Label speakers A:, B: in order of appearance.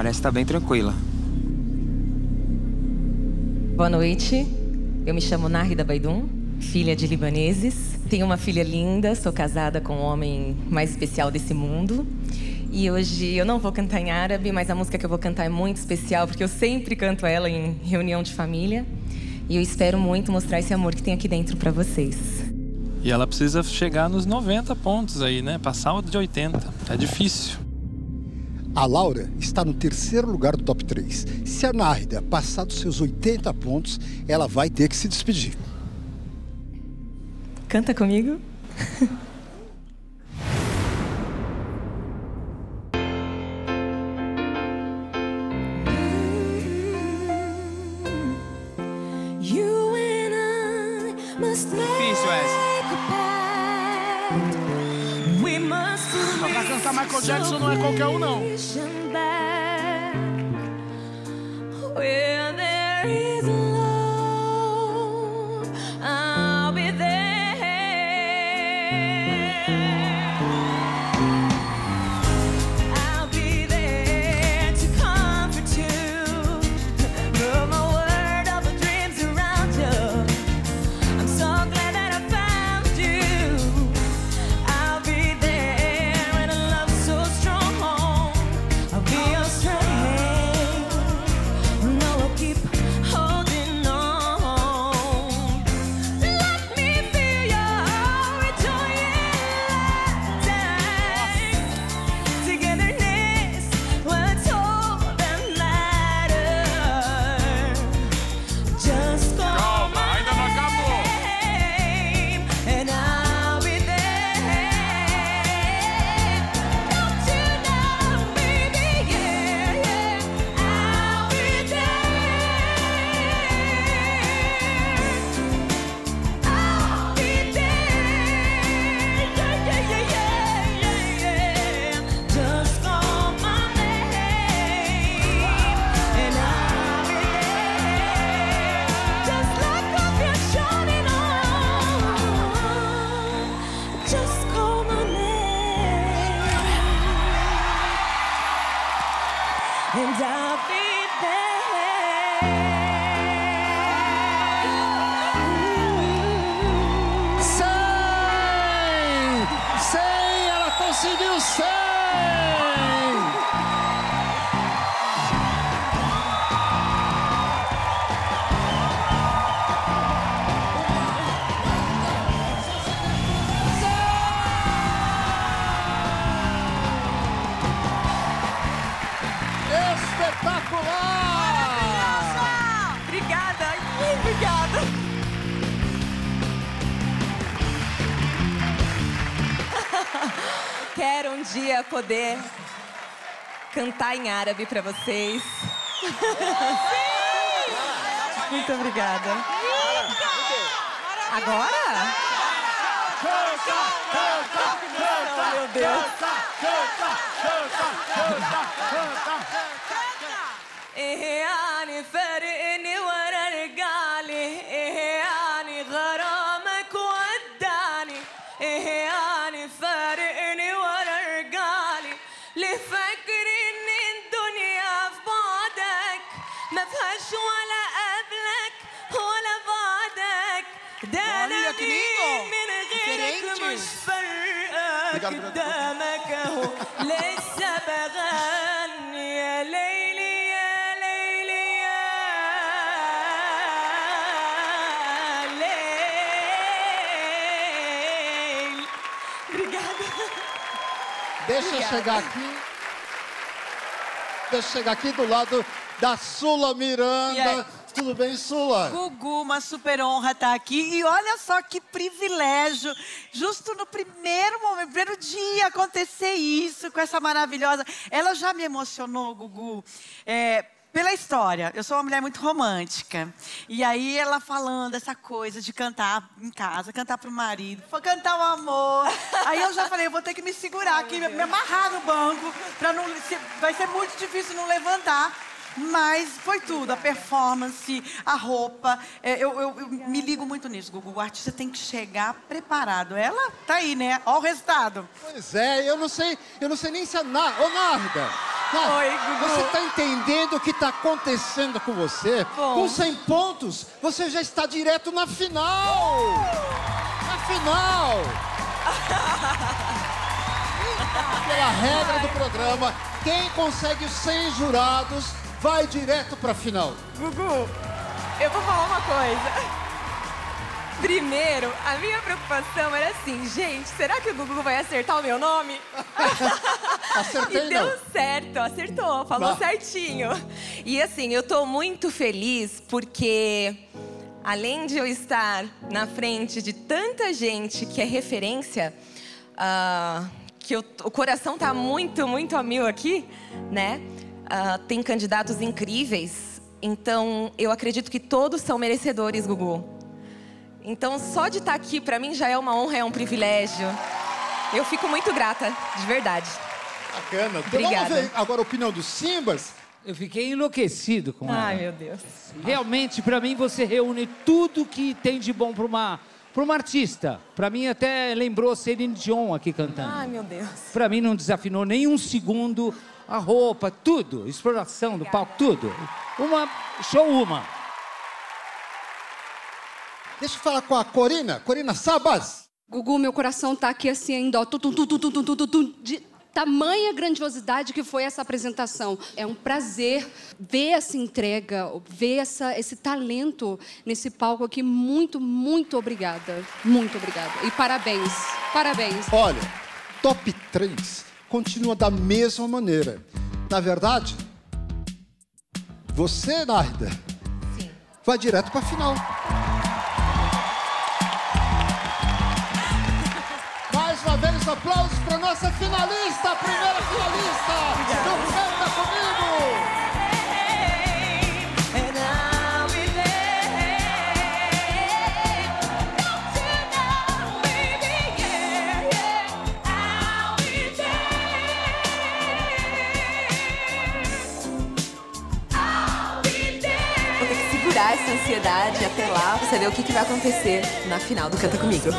A: Parece estar tá bem tranquila.
B: Boa noite. Eu me chamo Nahida Baidum, filha de libaneses. Tenho uma filha linda, sou casada com o homem mais especial desse mundo. E hoje eu não vou cantar em árabe, mas a música que eu vou cantar é muito especial, porque eu sempre canto ela em reunião de família. E eu espero muito mostrar esse amor que tem aqui dentro para vocês.
C: E ela precisa chegar nos 90 pontos aí, né? Passar o de 80. É difícil.
D: A Laura está no terceiro lugar do top 3. Se a Nárida passar dos seus 80 pontos, ela vai ter que se despedir.
B: Canta comigo.
A: Difícil essa.
E: Pra cantar Michael Jackson não é qualquer um, não.
B: Quero um dia poder cantar em árabe para vocês. Muito obrigada. Agora?
E: Canta, canta, canta,
B: meu Deus.
E: Canta, canta, canta, canta,
B: canta. ما فيهاش ولا قبلك ولا بعدك ده انا مين من غيرك مش فارقك قدامك اهو لسه بغني يا ليلي يا ليلي يا ليل Obrigada.
D: Deixa eu
B: Obrigada.
D: chegar aqui. Deixa eu chegar aqui do lado da Sula Miranda. Tudo bem, Sula?
F: Gugu, uma super honra estar aqui. E olha só que privilégio, justo no primeiro momento, primeiro dia acontecer isso com essa maravilhosa. Ela já me emocionou, Gugu. É, pela história, eu sou uma mulher muito romântica. E aí ela falando essa coisa de cantar em casa, cantar pro marido, foi cantar o amor. Aí eu já falei, eu vou ter que me segurar aqui, me, amarrar no banco, para não vai ser muito difícil não levantar. Mas foi tudo, a performance, a roupa. É, eu, eu- eu me ligo muito nisso, Gugu. O artista tem que chegar preparado. Ela tá aí, né? Olha o resultado.
D: Pois é, eu não sei, eu não sei nem se a Na... Ô, Cara,
E: Oi, Gugu.
D: Você tá entendendo o que tá acontecendo com você?
E: Bom.
D: Com 100 pontos, você já está direto na final! Na final! Pela regra do programa, quem consegue os 100 jurados vai direto pra final.
E: Gugu, eu vou falar uma coisa. Primeiro, a minha preocupação era assim, gente, será que o Gugu vai acertar o meu nome?
D: Acertei,
E: e deu
D: não?
E: certo, acertou, falou
D: Bah.
E: certinho. E assim, eu tô muito feliz porque além de eu estar na frente de tanta gente que é referência, ah, que eu- o coração tá muito, muito a mil aqui, né? Ah, tem candidatos incríveis, então eu acredito que todos são merecedores, Gugu. Então só de estar aqui pra mim já é uma honra, é um privilégio. Eu fico muito grata, de verdade.
D: Bacana. Então
E: Obrigada.
D: vamos ver agora a opinião dos Simbas.
G: Eu fiquei enlouquecido com ela.
E: Ai, meu Deus.
G: Realmente, pra mim, você reúne tudo que tem de bom pra uma, para uma artista, para mim até lembrou Celine Dion aqui cantando.
E: Ai, meu Deus.
G: Para mim não desafinou nem um segundo, a roupa, tudo, exploração do palco, tudo. Uma, show uma.
D: Deixa eu falar com a Corina, Corina Sabas.
H: Gugu, meu coração tá aqui assim ainda, ó, tamanha grandiosidade que foi essa apresentação. É um prazer ver essa entrega, ver essa, esse talento nesse palco aqui. Muito, muito obrigada. Muito obrigada. E parabéns. Parabéns.
D: Olha, top 3 continua da mesma maneira. Na verdade, você, Náida,
E: Sim.
D: vai direto pra final. Vez, aplausos para nossa finalista, a primeira finalista do Canta Comigo!
E: Vou ter que segurar essa ansiedade até lá pra saber o que, que vai acontecer na final do Canta Comigo.